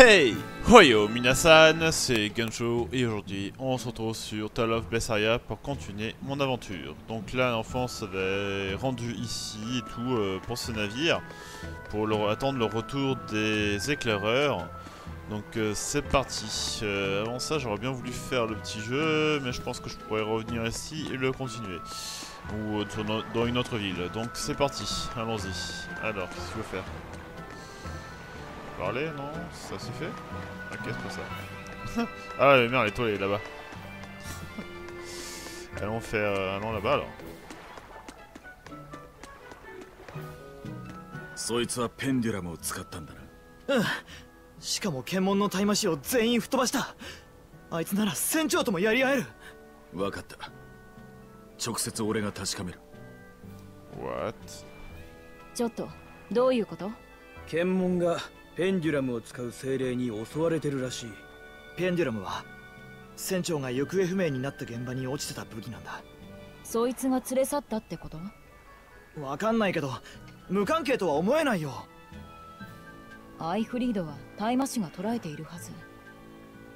Hey Hoyo Minasan, c'est Gunshow et aujourd'hui on se retrouve sur Tale of Blessaria pour continuer mon aventure. Donc là l'enfant s'avait rendu ici et tout euh, pour ce navire pour attendre le retour des éclaireurs. Donc euh, c'est parti. Euh, avant ça j'aurais bien voulu faire le petit jeu mais je pense que je pourrais revenir ici et le continuer. Ou dans une autre ville. Donc c'est parti, allons-y. Alors, qu'est-ce qu'il faut faire? Parler, non Ça s'est fait Ok, c'est pas ça. ah mais merde, l'étoile est là-bas. Allons faire... Euh, allons là-bas alors. そいつはペンデュラムを使ったんだなうんしかも検問の大麻師を全員吹っ飛ばしたあいつなら船長ともやり合える分かった直接俺が確かめる What? ちょっとどういうこと検問がペンデュラムを使う精霊に襲われてるらしい。ペンデュラムは船長が行方不明になった現場に落ちてた武器なんだ。そいつが連れ去ったってこと？わかんないけど無関係とは思えないよ。アイフリードは大麻師が捕らえているはず。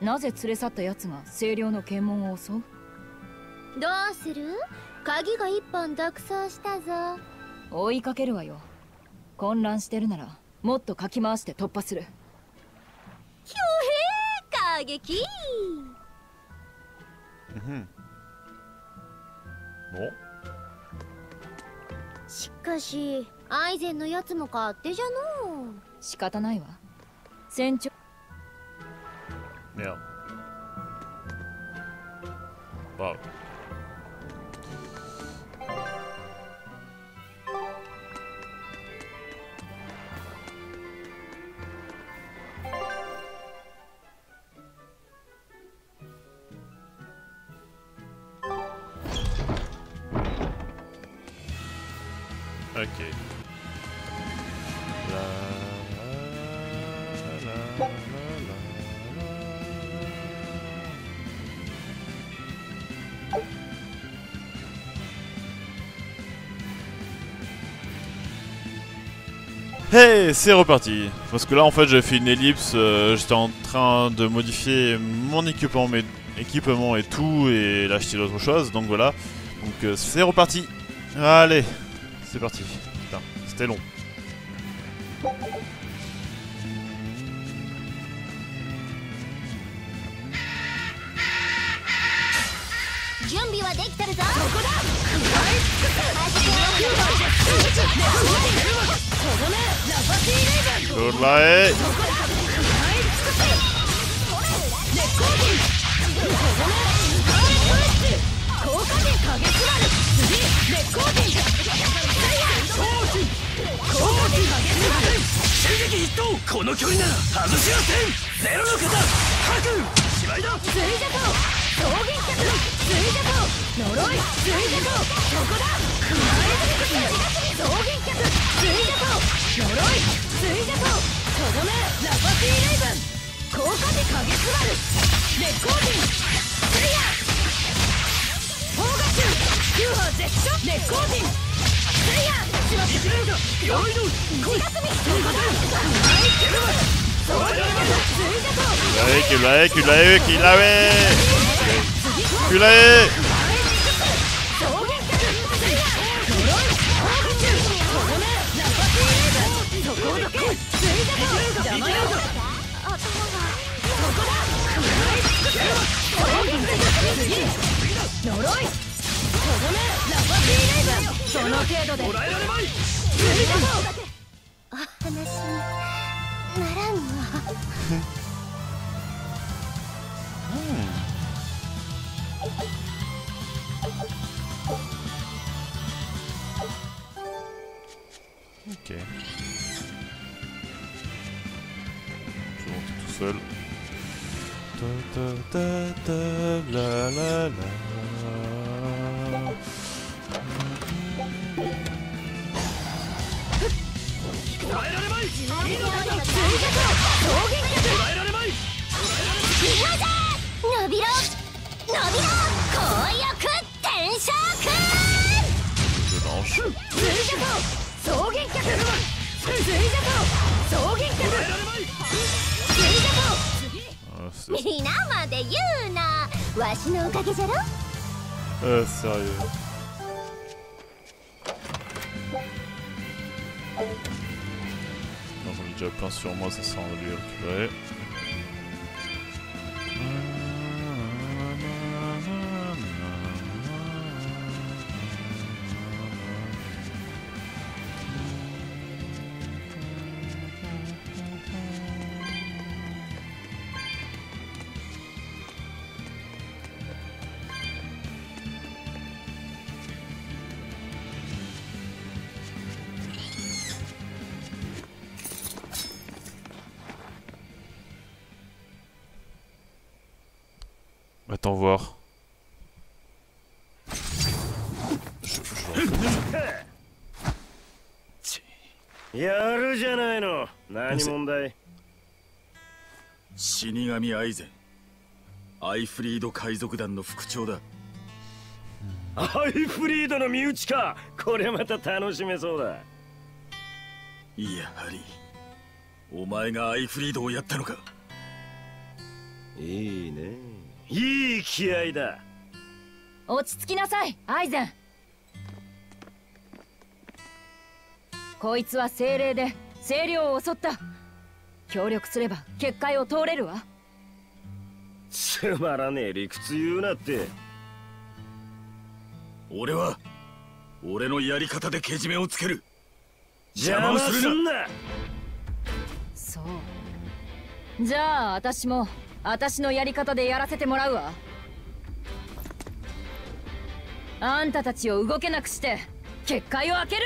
なぜ連れ去った奴が清涼の検問を襲う？どうする？鍵が一本独走したぞ。追いかけるわよ。混乱してるならもっとかき回して突破する。ひょへー過激。うん。しかしアイゼンのやつも勝手じゃの。う仕方ないわ。船長。Merde. Wow. Ok. La, Hey, c'est reparti. Parce que là en fait j'ai fait une ellipse, euh, j'étais en train de modifier mon équipement, mes équipements et tout, et j'étais d'autres choses, donc voilà. Donc euh, c'est reparti. Allez c'est parti. Putain, c'était long. 準備はできてるぞこの距離なら外しませんゼロの方各芝居だ。水蛇と草原脚水蛇と呪い水蛇とここだ。草原脚水蛇と呪い水蛇ととどめラパティレイブン効果で影すばる烈光人クリア砲火中九波絶頂烈光人クリアしまってくれるか鎧の来い1月3日 Qu'il l'a eu, qu'il l'a eu, qu'il l'a eu Qu'il l'a eu Ok. Je monte tout seul. Ta ta ta ta la la la. 皆まで言うなわしのおかげじゃろ Euh, sérieux. déjà plein sur moi, ça sera lui récupérer. Attends voir. Je, je le reconnais. やるじゃないの何問題死神アイゼンアイフリード海賊団の副長だアイフリードの身内かこれまた楽しめそうだやはりお前がアイフリードをやったのかいいねいい気合だ。落ち着きなさいアイゼン。こいつは精霊で精霊を襲った。協力すれば結界を通れるわ。つまらねえ理屈言うなって。俺は俺のやり方でけじめをつける。邪邪魔をするな。そう。じゃあ私も私のやり方でやらせてもらうわ。あんたたちを動けなくして結界を開ける。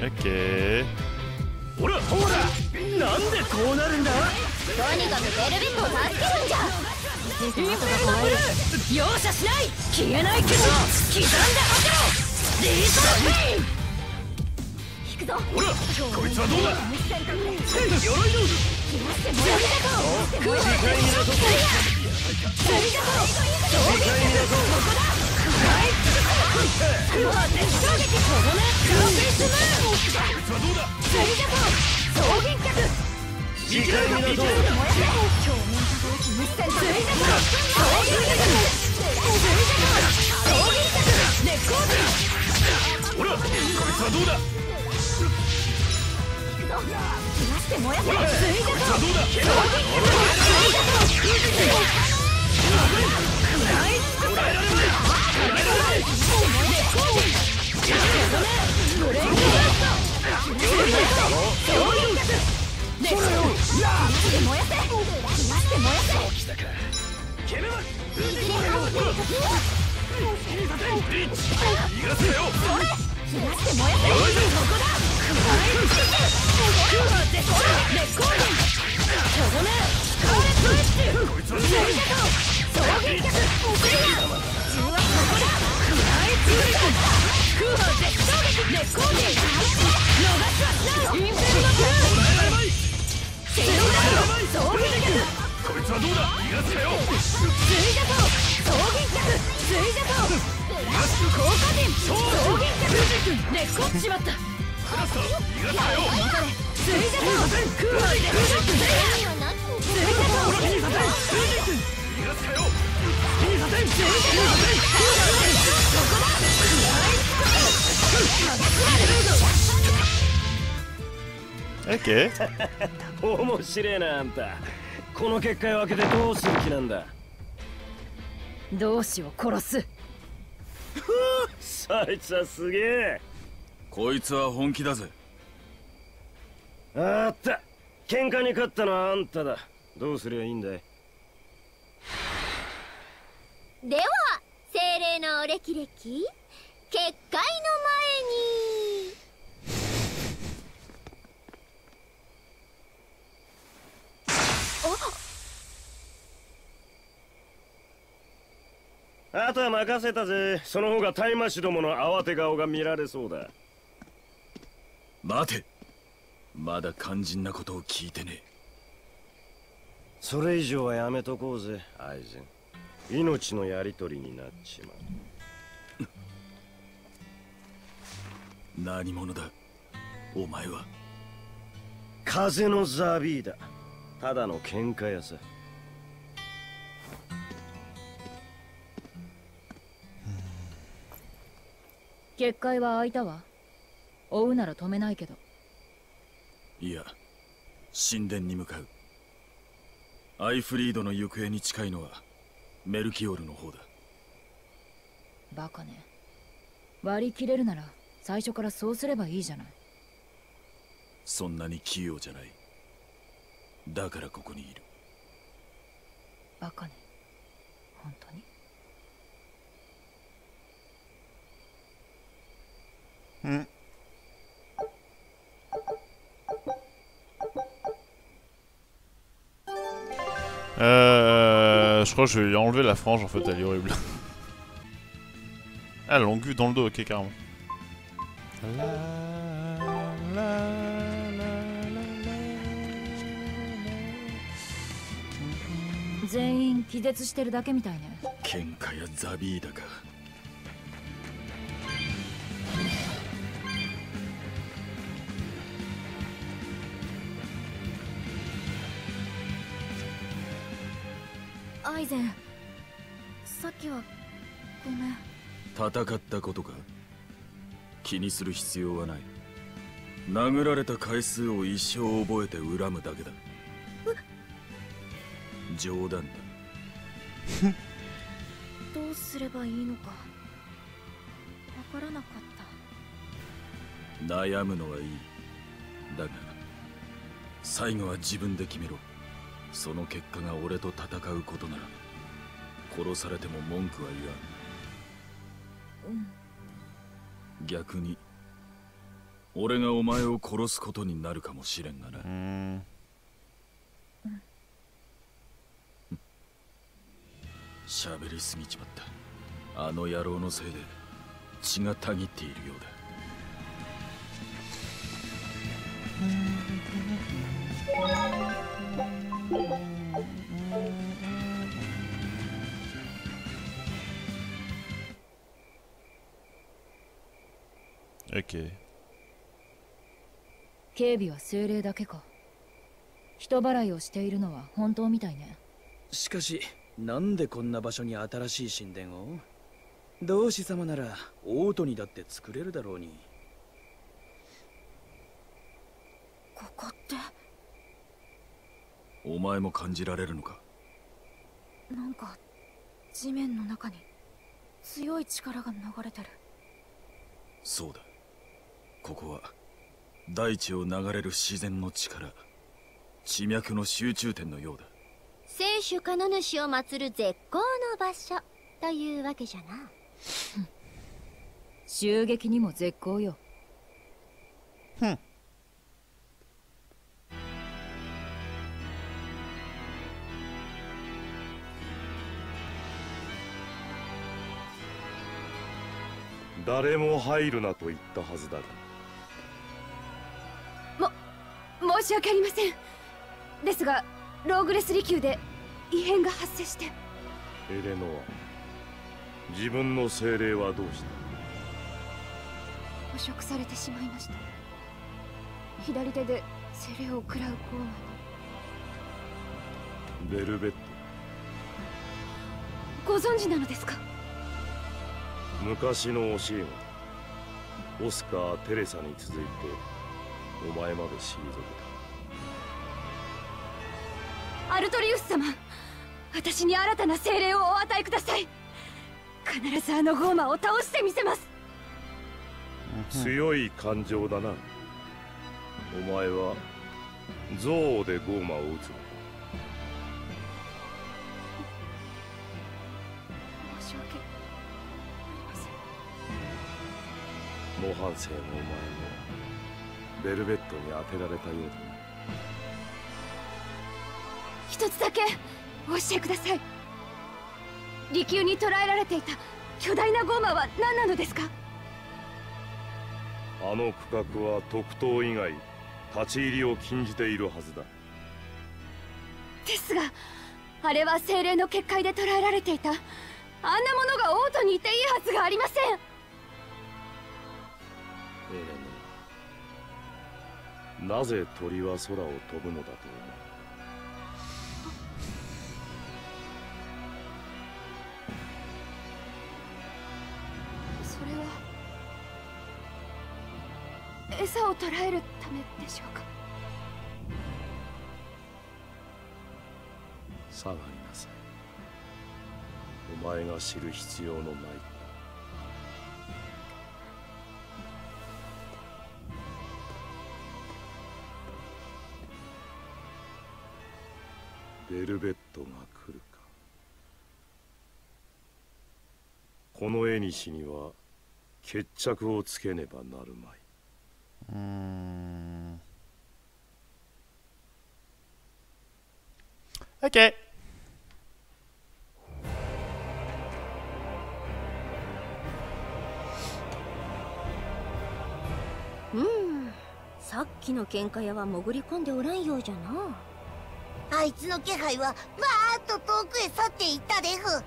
Ok. ほらほらなんでこうなるんだ？とにかくベルベットを助けるんじゃ。インフェルノブル容赦しない。消えないけど刻んで吐けろ。リーソルペイン引くぞほらこいつはどうだ？鎧のこいつはどうだ？ほらこいつはどうだ逃がせよこいつはこいつはどうだ逃がせよしまった逃がせよ。逃がせよ。Ok. 面白えなあんたこの結界を開けてどうする気なんだ同志を殺すそいつはすげえこいつは本気だぜ。あった。喧嘩に勝ったのはあんただ。どうすりゃいいんだい？では精霊のお歴々結界の前に。あとは任せたぜ。その方が大麻師どもの慌て顔が見られそうだ待て。まだ肝心なことを聞いてね。それ以上はやめとこうぜアイゼン。命のやり取りになっちまう。何者だ？お前は？風のザビーだ。ただの喧嘩屋さ。結界は開いたわ追うなら止めないけど。いや神殿に向かう。アイフリードの行方に近いのはメルキオールの方だ。バカね。割り切れるなら最初からそうすればいいじゃない。そんなに器用じゃない。だからここにいる。バカね。本当に？Hmm. Euh, crois que je vais lui enlever la frange en fait, elle est horrible. ah, longue vue dans le dos, ok, carrément. La, la, la, 戦ったことか？気にする必要はない。殴られた回数を一生覚えて恨むだけだ。冗談だ。どうすればいいのか。わからなかった。悩むのはいい。だが最後は自分で決めろ。その結果が俺と戦うことなら殺されても文句は言わん逆に俺がお前を殺すことになるかもしれんがな。Hmm. 喋りすぎちまった。あの野郎のせいで血がたぎっているようだ Ok. 警備は精霊だけか。人払いをしているのは本当みたいね。しかしなんでこんな場所に新しい神殿を？同志様ならオートにだって作れるだろうに。ここって。お前も感じられるのか？なんか地面の中に強い力が流れてる。そうだここは大地を流れる自然の力地脈の集中点のようだ。聖主カノ主を祀る絶好の場所というわけじゃな。襲撃にも絶好よ。誰も入るなと言ったはずだが申し訳ありません。ですがローグレス利休で異変が発生して。エレノア自分の精霊はどうした？捕食されてしまいました。左手で精霊を食らう拷問ベルベット。ご存知なのですか？昔の教え子オスカー・テレサに続いてお前まで退アルトリウス様私に新たな精霊をお与えください。必ずあのゴーマを倒してみせます。強い感情だな。お前は憎悪でゴーマを撃つ申し訳ありません。模範生のお前もベルベットに当てられたようだな一つだけお教えください。利休に捕らえられていた巨大なゴーマは何なのですか？あの区画は特等以外立ち入りを禁じているはずだ。ですがあれは精霊の結界で捕らえられていた。あんなものが王都にいていいはずがありません。エレノなぜ鳥は空を飛ぶのだと思う？を捕らえるためでしょうか？下がりなさい。お前が知る必要のないベルベットが来るか。この絵にしには決着をつけねばなるまい。うーん。OK うん。さっきの喧嘩屋は潜り込んでおらんようじゃな。あいつの気配はまーっと遠くへ去っていったでふ。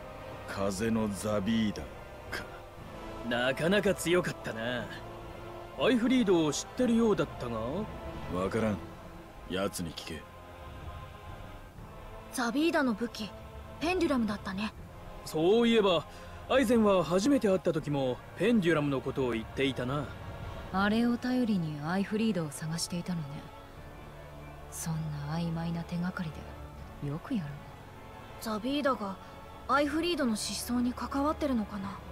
風のザビーダか。なかなか強かったなアイフリードを知ってるようだったが。わからん。奴に聞け。ザビーダの武器ペンデュラムだったね。そういえばアイゼンは初めて会った時もペンデュラムのことを言っていたな。あれを頼りにアイフリードを探していたのね。そんな曖昧な手がかりでよくやるわザビーダがアイフリードの失踪に関わってるのかな？と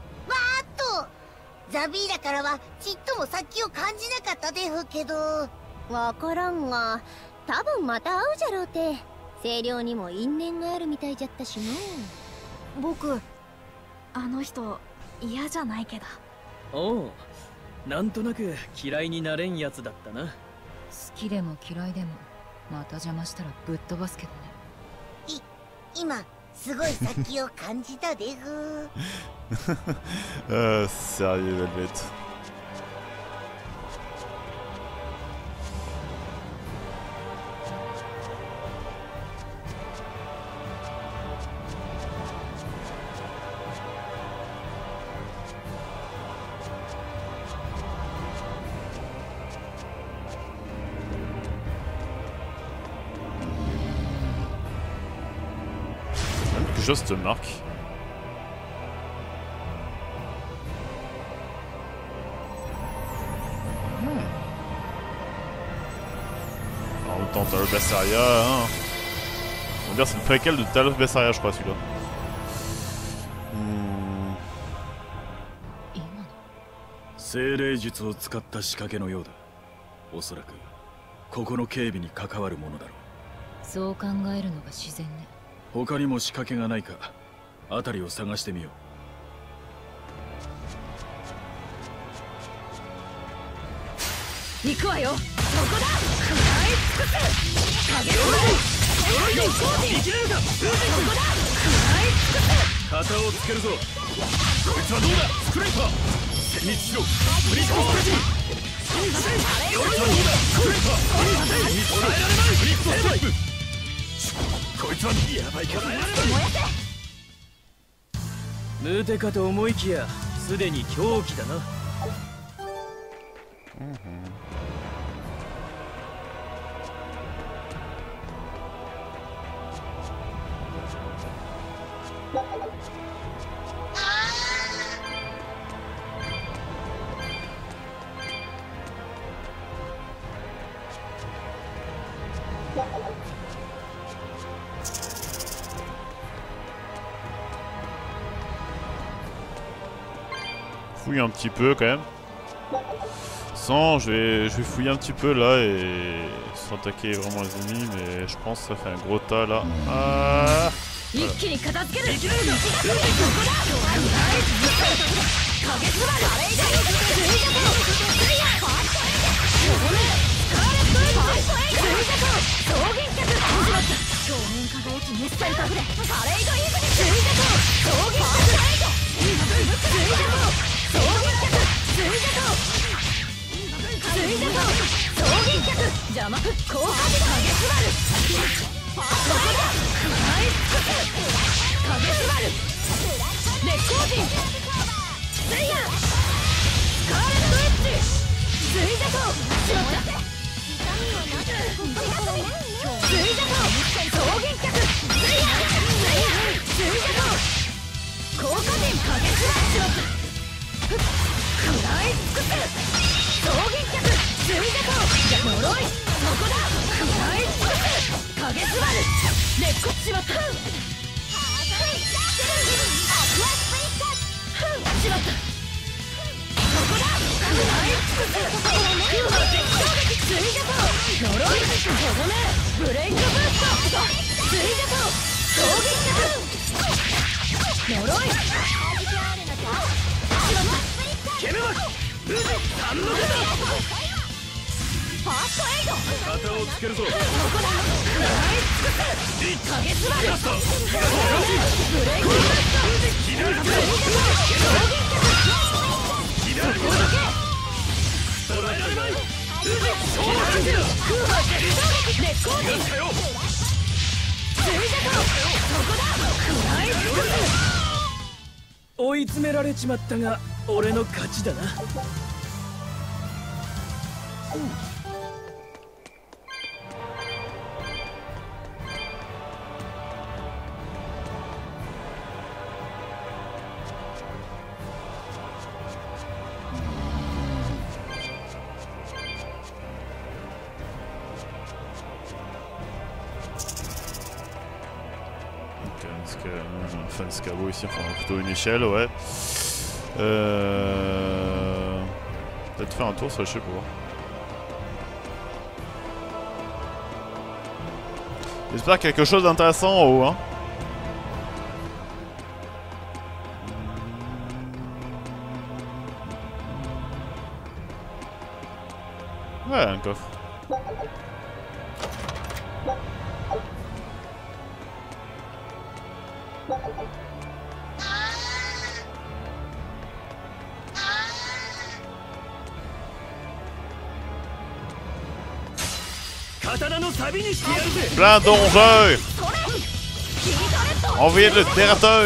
ザビーラからはちっとも先を感じなかったでふけど。わからんが多分また会うじゃろうて。清涼にも因縁があるみたいじゃったしの僕あの人嫌じゃないけど。おうなんとなく嫌いになれんやつだったな。好きでも嫌いでもまた邪魔したらぶっ飛ばすけどね。今すごい先を感じたで。Jost marque. En même temps, Tal of Besseria, hein. On va dire c'est le préquel de Tal of Besseria, je crois, celui-là. Hmm. 今の精霊術を使った仕掛けのようだおそらくここの警備に関わるものだろうそう考えるのが自然ね他にも仕掛けがないか辺りを探してみよう。行くわよ。そこだ。食らい尽くせ。影の前呪いの装備生きれるかそこだ。食らい尽くせ旗をつけるぞ。こいつはどうだ。スクレーパーしろブリッコステージこいつはどうだスクレーパーしろブリッこいつはやばいかムーテかと思いきやすでに狂気だな。Fouille petit peu quand même. Sans, je vais, je vais fouiller un petit peu là et sans attaquer vraiment les ennemis, mais je pense que ça fait un gros tas là. Ah 一気に片付ける生きれるかそこだ食らい尽くせ影つばるカレーが追加とクリアファーストエイドここねスカーレットエイドファーストエイド追加と増減脚始まった表面輝き熱さに隠れカレーがイズに追加と増減脚エイド追加と増減脚追加と追加と増減脚邪魔後半影つばるらしろ食らい尽くす草原脚水車と呪いそこだ食らい尽くす影すばる根っこしまったふんしまったそこだ食らい尽くす空破絶頂撃水車と呪いとどめブレイクブースト水車と衝撃脚呪い追い詰められちまったが俺の勝ちだな Ok, parce que, euh, enfin, le Scabo ici, enfin plutôt une échelle, ouais. Euh... Peut-être faire un tour sur pour voir. J'espère quelque chose d'intéressant en haut, hein. ッド Envoyez le terrateur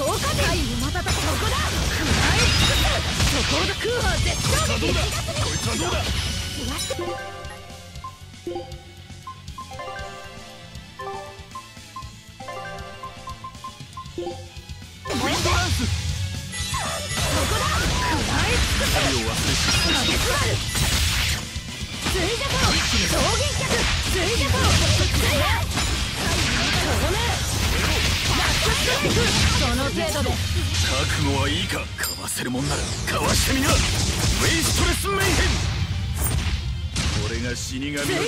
効果でまたたそこだ食らい尽くすそこだ。空破絶頂撃こいつはどうだ燃やせそこだ食らい尽くす影すばる水程度で覚悟はいいかかわせるもんならかわしてみなウェイストレスメイヘンこれが死神の力だ。そ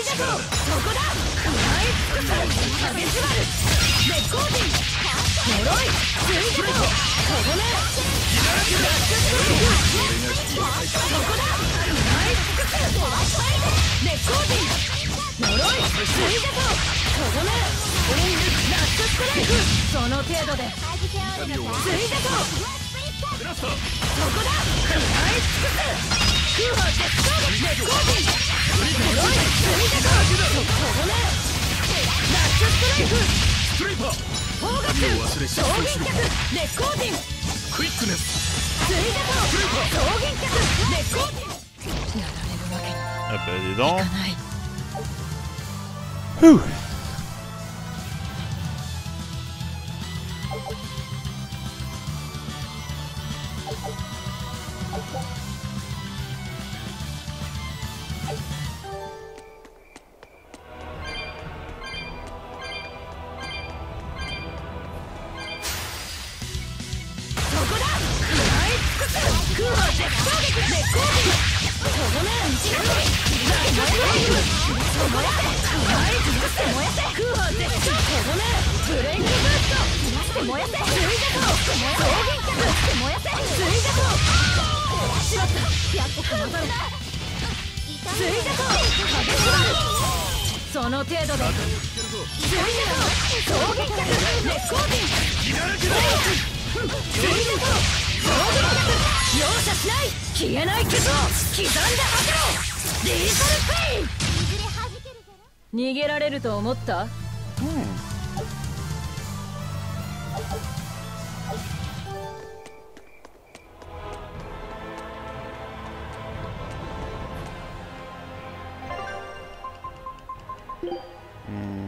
こだ。食らい尽くす影すばるレコーディン呪い水車ととどめラックストライクそこだ。食らい尽くすレコーディン呪い水車ととどめラックストライクその程度で水車とクラスターそこだ食らい尽くす空破絶頂撃レコーディン呪い水車ととどめラックストライクストレイパー方角忘れ草原脚レコーディンクイックネス水車と草原脚レコーディンやられるわけに Ah. いかない Ouh. ちった？うん。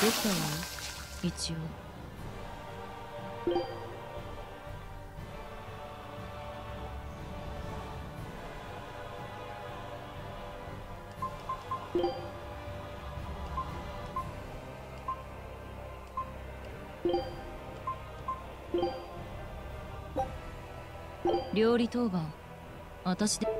できたわ一応。料理当番。私で。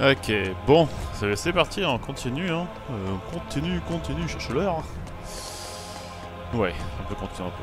Ok bon, c'est parti, on continue, hein. On continue, continue, cherche l'heure. Ouais, on peut continuer un peu.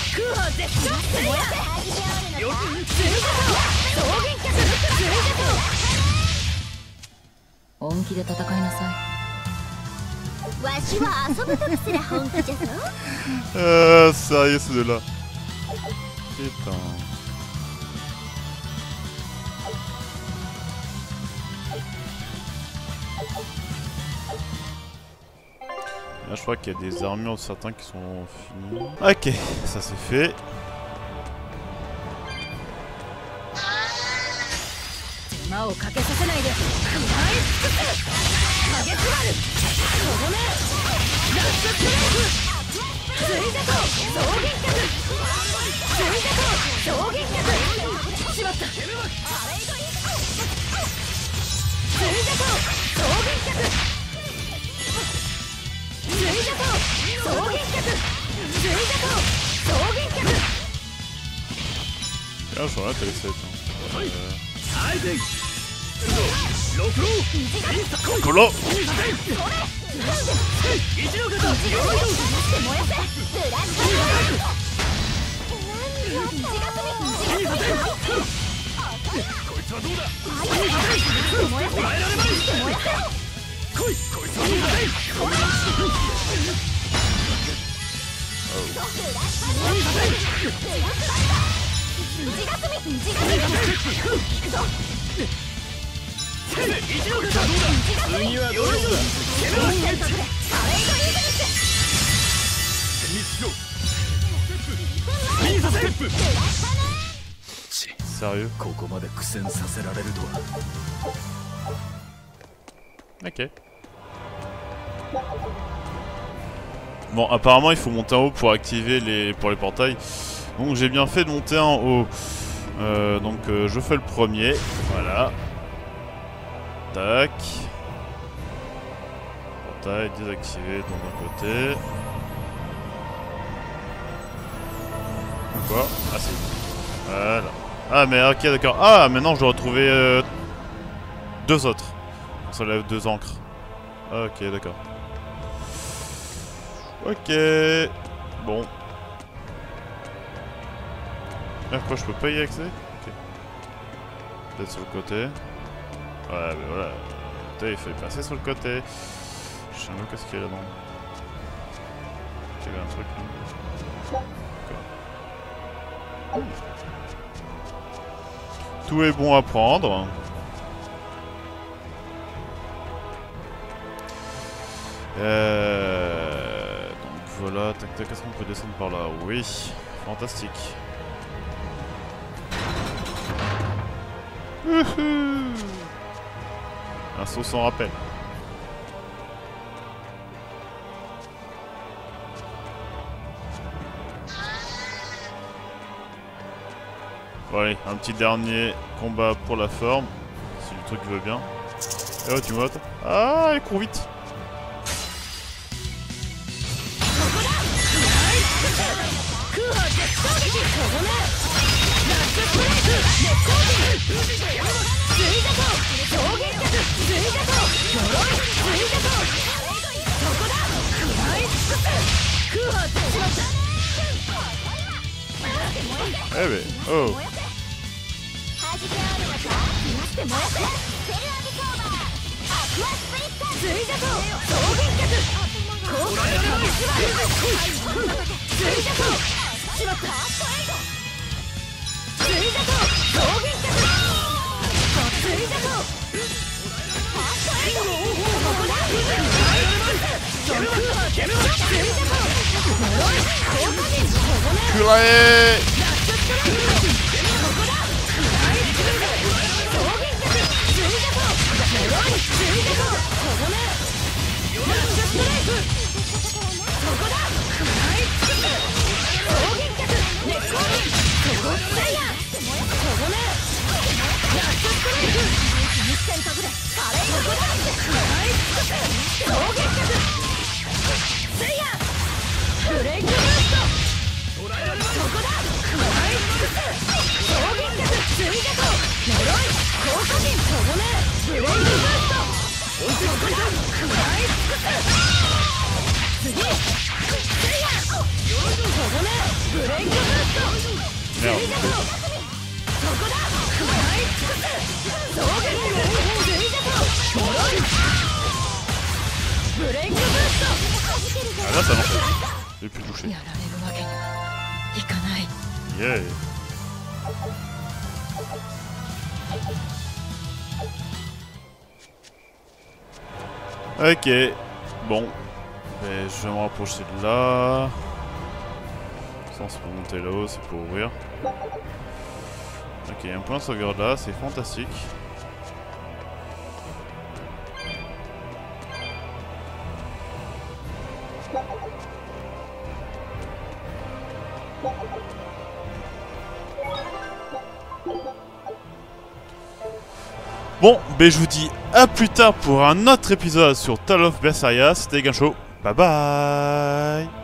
空を絶賛するよよく見つけた草原客本気で戦いなさいわしは遊ぶ時すら本気じゃぞ Ah, sérieux, ceux-là. Putain. Ah, je crois qu'il y a des armures de certains qui sont finies. Ok, ça c'est fait. Хорошо, отрицательно. Куло! Кой, кой, кой, кой, кой, ここまで苦戦させられるとは。ＯＫ Bon, apparemment, il faut monter en haut pour activer les pour les portails. Donc j'ai bien fait de monter en haut. Euh, donc euh, je fais le premier. Voilà. Tac. Portail désactivé dans un côté. Quoi Ah c'est. Voilà. Ah mais ok d'accord. Ah maintenant je dois retrouver euh, deux autres. Ça lève deux encres. Ok, d'accord. Ok. Bon. Ah, quoi, je peux pas y accéder. Peut-être sur le côté. Ouais, mais voilà. Il fallait passer sur le côté. Je sais même pas ce qu'il y a là-dedans. Il y avait un truc. Tout est bon à prendre. Euh, voilà, tac tac, est-ce qu'on peut descendre par là? Oui, fantastique. Un saut sans rappel. Allez, un petit dernier combat pour la forme, si le truc veut bien. Eh oh, tu m'ôtes Ah, il court vite 陣ここねくらえ攻撃 Ah là ça marche. J'ai ない Yeah. Ok, bon. Et je vais me rapprocher de là. Ça, c'est pour monter là-haut, c'est pour ouvrir. Ok, un point de sauvegarde là, c'est fantastique. Bon, ben je vous dis à plus tard pour un autre épisode sur Tale of Berseria. C'était Gansho. Bye bye